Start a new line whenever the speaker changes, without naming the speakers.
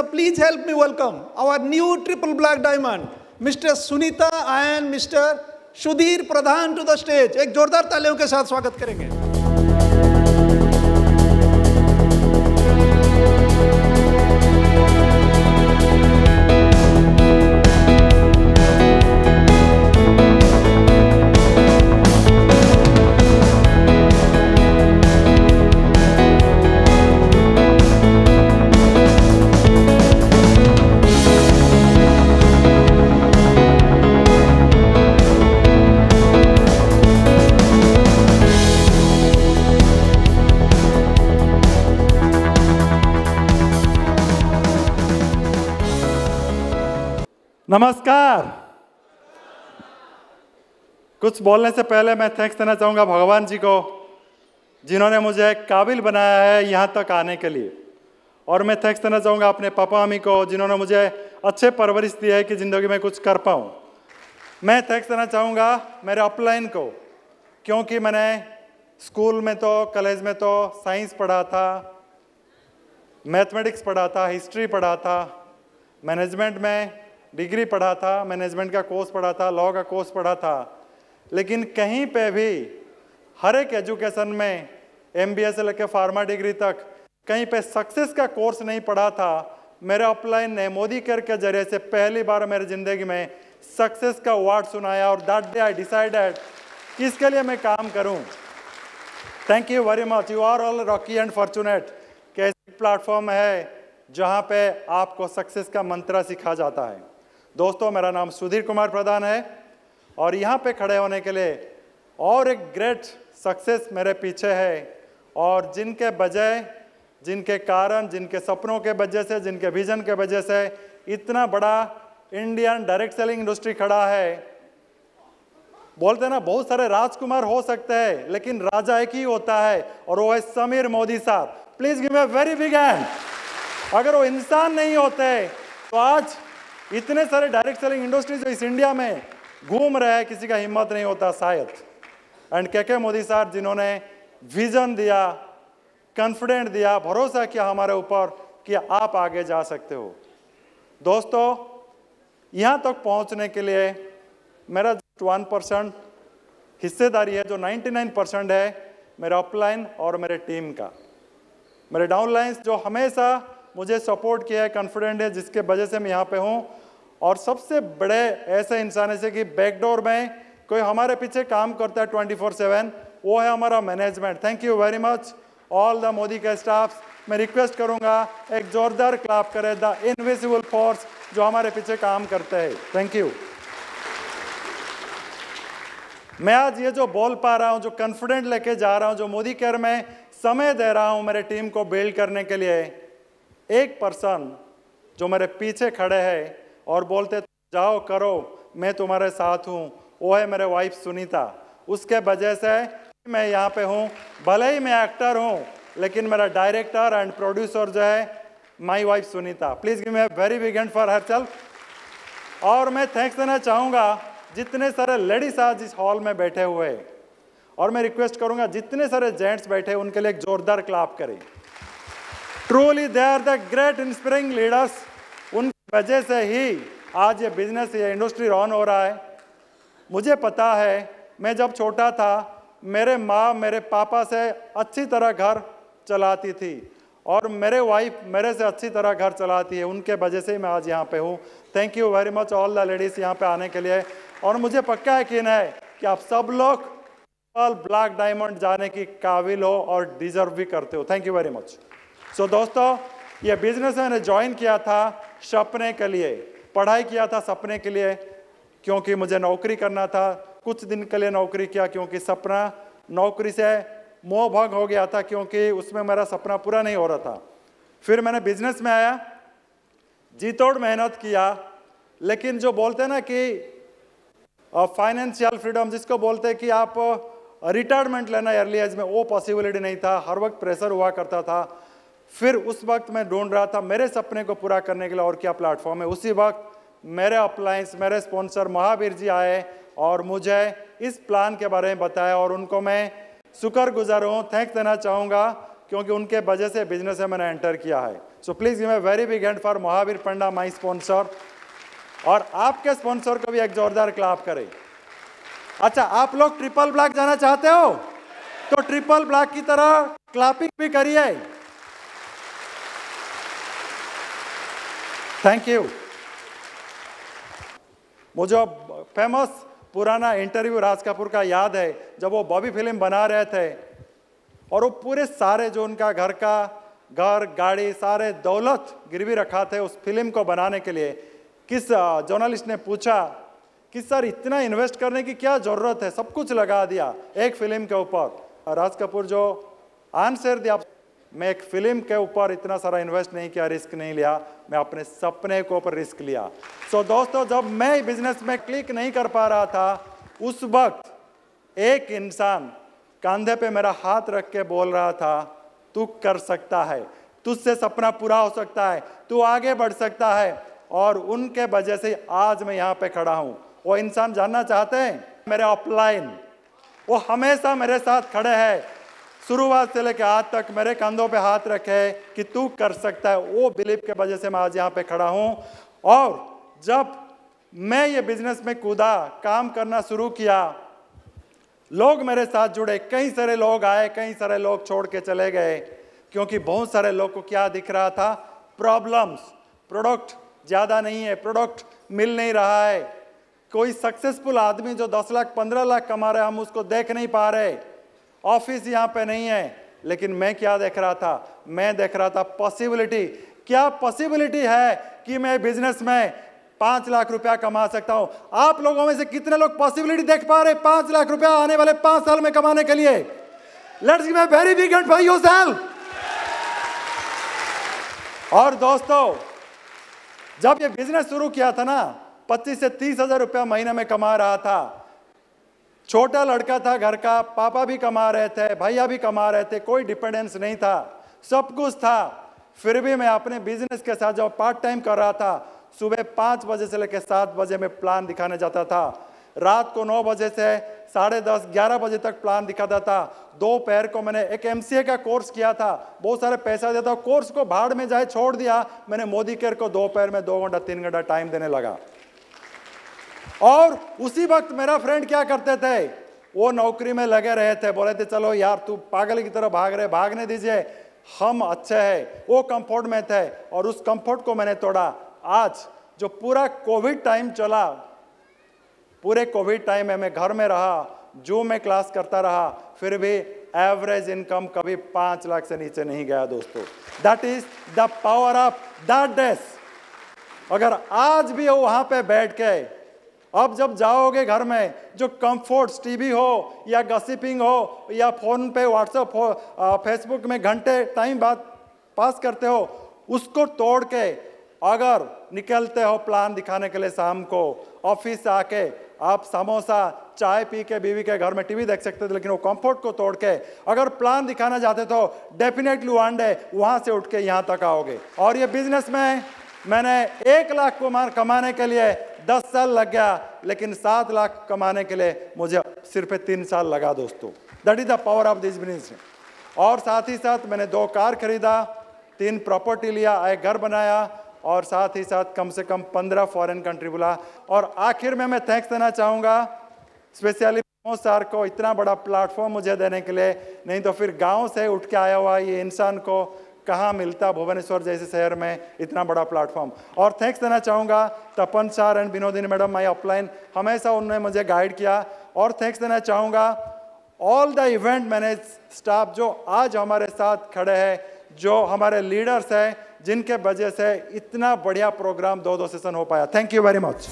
So please help me welcome our new triple black diamond, Mr. Sunita and Mr. Sudhir Pradhan to the stage. एक जोरदार तालियों के साथ स्वागत करेंगे
नमस्कार। कुछ बोलने से पहले मैं थैंक्स देना चाहूँगा भगवान जी को, जिन्होंने मुझे काबिल बनाया है यहाँ तक आने के लिए। और मैं थैंक्स देना चाहूँगा अपने पापा मम्मी को, जिन्होंने मुझे अच्छे परवरिश दी है कि ज़िंदगी में कुछ कर पाऊँ। मैं थैंक्स देना चाहूँगा मेरे अपलाइन को, क्योंकि मैंने स्कूल में तो कॉलेज में तो साइंस पढ़ा था मैथमेटिक्स पढ़ा था हिस्ट्री पढ़ा था मैनेजमेंट में डिग्री पढ़ा था मैनेजमेंट का कोर्स पढ़ा था लॉ का कोर्स पढ़ा था, लेकिन कहीं पे भी हर एक एजुकेशन में एम बी से लेकर फार्मा डिग्री तक कहीं पे सक्सेस का कोर्स नहीं पढ़ा था, मेरे अपलाइन ने मोदी केयर के ज़रिए से पहली बार मेरी ज़िंदगी में सक्सेस का वर्ड सुनाया और दैट डे आई डिसाइडेड कि इसके लिए मैं काम करूँ। Thank you very much you are all rocky and fortunate कि ऐसी प्लेटफॉर्म है जहाँ पे आपको सक्सेस का मंत्र सिखा जाता है। दोस्तों, मेरा नाम सुधीर कुमार प्रधान है और यहाँ पे खड़े होने के लिए और एक ग्रेट सक्सेस मेरे पीछे है और जिनके वजह जिनके कारण, जिनके सपनों के वजह से, जिनके विजन के वजह से इतना बड़ा इंडियन डायरेक्ट सेलिंग इंडस्ट्री खड़ा है। बोलते ना, बहुत सारे राजकुमार हो सकते हैं, लेकिन राजा एक ही होता है और वो है समीर मोदी साहब। Please give a very big hand अगर वो इंसान नहीं होते तो आज इतने सारे डायरेक्ट सेलिंग इंडस्ट्री जो इस इंडिया में घूम रहे हैं, किसी का हिम्मत नहीं होता शायद। एंड के के मोदी साहब जिन्होंने विजन दिया कॉन्फिडेंट दिया, भरोसा किया हमारे ऊपर कि आप आगे जा सकते हो। दोस्तों, यहाँ तक पहुँचने के लिए मेरा जस्ट वन परसेंट हिस्सेदारी है, जो 99 परसेंट है मेरे अपलाइन और मेरे टीम का। मेरे डाउनलाइंस जो हमेशा मुझे सपोर्ट किया है कॉन्फिडेंट है, जिसके वजह से मैं यहाँ पे हूँ। और सबसे बड़े ऐसे इंसान ऐसे कि बैकडोर में कोई हमारे पीछे काम करता है ट्वेंटी फोर सेवन वो है हमारा management thank you very much all the Modi के स्टाफ मैं रिक्वेस्ट करूँगा एक जोरदार क्लाप करें द इनविजिबल फोर्स जो हमारे पीछे काम करते हैं. थैंक यू मैं आज ये जो बोल पा रहा हूँ, जो कॉन्फिडेंट लेके जा रहा हूँ, जो मोदी केयर में समय दे रहा हूँ मेरे टीम को बिल्ड करने के लिए, एक पर्सन जो मेरे पीछे खड़े हैं और बोलते, जाओ, करो, मैं तुम्हारे साथ हूँ। वो है मेरे वाइफ सुनीता, उसके वजह से मैं यहाँ पे हूँ। भले ही मैं एक्टर हूँ, लेकिन मेरा डायरेक्टर एंड प्रोड्यूसर जो है my wife Sunita. Please give me very big hand for her और मैं थैंक्स देना चाहूँगा जितने सारे लेडीज़ आज इस हॉल में बैठे हुए और मैं रिक्वेस्ट करूँगा जितने सारे जेंट्स बैठे उनके लिए एक जोरदार क्लाप करें। Truly they are the great inspiring leaders वजह से ही आज ये बिज़नेस ये इंडस्ट्री रन हो रहा है। मुझे पता है, मैं जब छोटा था, मेरे माँ, मेरे पापा से अच्छी तरह घर चलाती थी और मेरे वाइफ मेरे से अच्छी तरह घर चलाती है, उनके वजह से ही मैं आज यहाँ पे हूँ। Thank you very much all the ladies यहाँ पे आने के लिए। और मुझे पक्का यकीन है कि आप सब लोग ब्लैक डायमंड जाने की काबिल हो और डिजर्व भी करते हो। Thank you very much so दोस्तों, ये बिज़नेस मैंने ज्वाइन किया था सपने के लिए। पढ़ाई किया था सपने के लिए, क्योंकि मुझे नौकरी करना था। कुछ दिन के लिए नौकरी किया, क्योंकि सपना नौकरी से मोह भंग हो गया था, क्योंकि उसमें मेरा सपना पूरा नहीं हो रहा था। फिर मैंने बिज़नेस में आया जी तोड़ मेहनत किया, लेकिन जो बोलते हैं ना कि फाइनेंशियल फ्रीडम जिसको बोलते हैं कि आप रिटायरमेंट लेना अर्ली एज में, वो पॉसिबिलिटी नहीं था। हर वक्त प्रेशर हुआ करता था। फिर उस वक्त मैं ढूंढ रहा था, मेरे सपने को पूरा करने के लिए और क्या प्लेटफॉर्म है। उसी वक्त मेरे अप्लायंस मेरे स्पॉन्सर महावीर जी आए और मुझे इस प्लान के बारे में बताया और उनको मैं शुक्र गुजार हूँ थैंक्स देना चाहूँगा, क्योंकि उनके वजह से बिज़नेस में मैंने एंटर किया है। So please give a very big hand for Mahavir Panda my sponsor और आपके स्पॉन्सर को भी एक जोरदार क्लाप करें। अच्छा आप लोग ट्रिपल ब्लॉक जाना चाहते हो? तो ट्रिपल ब्लॉक की तरह क्लापिंग भी करिए। थैंक यू मुझे फ़ेमस पुराना इंटरव्यू राज कपूर का याद है, जब वो बॉबी फ़िल्म बना रहे थे, और वो पूरे सारे जो उनका घर का घर, गाड़ी, सारे दौलत गिरवी रखा थे उस फ़िल्म को बनाने के लिए। किस जर्नलिस्ट ने पूछा कि, सर, इतना इन्वेस्ट करने की क्या ज़रूरत है? सब कुछ लगा दिया एक फ़िल्म के ऊपर। राज कपूर जो आंसर दिया मैं एक फ़िल्म के ऊपर इतना सारा इन्वेस्ट नहीं किया रिस्क नहीं लिया मैं अपने सपने के ऊपर रिस्क लिया। सो so, दोस्तों जब मैं बिज़नेस में क्लिक नहीं कर पा रहा था उस वक्त एक इंसान कंधे पे मेरा हाथ रख के बोल रहा था तू कर सकता है तुझसे सपना पूरा हो सकता है तू आगे बढ़ सकता है। और उनके वजह से आज मैं यहाँ पे खड़ा हूँ। वो इंसान जानना चाहते हैं? मेरे ऑफलाइन वो हमेशा मेरे साथ खड़े हैं। शुरुआत से लेकर आज तक मेरे कंधों पे हाथ रखे कि तू कर सकता है। वो बिलीव के वजह से मैं आज यहाँ पे खड़ा हूँ। और जब मैं ये बिज़नेस में कूदा, काम करना शुरू किया, लोग मेरे साथ जुड़े। कई सारे लोग आए, कई सारे लोग छोड़ के चले गए, क्योंकि बहुत सारे लोग को क्या दिख रहा था? प्रॉब्लम्स प्रोडक्ट ज़्यादा नहीं है प्रोडक्ट मिल नहीं रहा है। कोई सक्सेसफुल आदमी जो दस लाख, पंद्रह लाख कमा रहे हम उसको देख नहीं पा रहे। ऑफ़िस यहाँ पे नहीं है, लेकिन मैं क्या देख रहा था? मैं देख रहा था पॉसिबिलिटी क्या पॉसिबिलिटी है कि मैं बिज़नेस में पाँच लाख रुपया कमा सकता हूँ? आप लोगों में से कितने लोग पॉसिबिलिटी देख पा रहे पाँच लाख रुपया आने वाले पाँच साल में कमाने के लिए? Let's give very big hand for yourself और दोस्तों, जब ये बिज़नेस शुरू किया था ना, पच्चीस से तीस हज़ार रुपया महीने में कमा रहा था छोटा लड़का था घर का, पापा भी कमा रहे थे, भैया भी कमा रहे थे, कोई डिपेंडेंस नहीं था। सब कुछ था। फिर भी मैं अपने बिज़नेस के साथ जब पार्ट टाइम कर रहा था, सुबह पाँच बजे से लेकर सात बजे में प्लान दिखाने जाता था। रात को नौ बजे से साढ़े दस, ग्यारह बजे तक प्लान दिखाता था। दो पैर को मैंने एक एमसीए का कोर्स किया था। बहुत सारे पैसा देता कोर्स को भाड़ में जाए छोड़ दिया। मैंने मोदी केयर को दो पैर में दो घंटा, तीन घंटा टाइम देने लगा। और उसी वक्त मेरा फ्रेंड क्या करते थे? वो नौकरी में लगे रहे थे। बोले थे, चलो यार, तू पागल की तरह भाग रहे, भागने दीजिए। हम अच्छे हैं। वो कंफर्ट में थे और उस कंफर्ट को मैंने तोड़ा। आज जो पूरा कोविड टाइम चला, पूरे कोविड टाइम में मैं घर में रहा, जो मैं क्लास करता रहा, फिर भी एवरेज इनकम कभी पाँच लाख से नीचे नहीं गया दोस्तों। That is the power of that डेस अगर आज भी वहाँ पे बैठ के अब जब जाओगे घर में, जो कंफर्ट्स टीवी हो, या गसिपिंग हो, या फ़ोन पे व्हाट्सएप हो फेसबुक में घंटे टाइम बाद पास करते हो, उसको तोड़ के अगर निकलते हो प्लान दिखाने के लिए शाम को ऑफ़िस आके आप समोसा, चाय पी के बीवी के घर में टीवी देख सकते थे, लेकिन वो कंफर्ट को तोड़ के अगर प्लान दिखाना चाहते तो डेफिनेटली वन डे वहाँ से उठ के यहाँ तक आओगे। और ये बिज़नेस में मैंने एक लाख को कमाने के लिए दस साल लग गया, लेकिन सात लाख कमाने के लिए मुझे सिर्फ़ तीन साल लगा दोस्तों। That is the power of this business और साथ ही साथ मैंने दो कार खरीदा, तीन प्रॉपर्टी लिया, एक घर बनाया, और साथ ही साथ कम से कम पंद्रह फॉरेन कंट्री बुला। और आखिर में मैं थैंक्स देना चाहूँगा स्पेशली सर को इतना बड़ा प्लेटफॉर्म मुझे देने के लिए, नहीं तो फिर गाँव से उठ के आया हुआ ये इंसान को कहाँ मिलता भुवनेश्वर जैसे शहर में इतना बड़ा प्लेटफॉर्म और थैंक्स देना चाहूँगा Tapan sir and Vinodini madam my upline हमेशा उन्होंने मुझे गाइड किया। और थैंक्स देना चाहूँगा all the event manage staff जो आज हमारे साथ खड़े हैं, जो हमारे लीडर्स हैं, जिनके वजह से इतना बढ़िया प्रोग्राम दो दो सेशन हो पाया। Thank you very much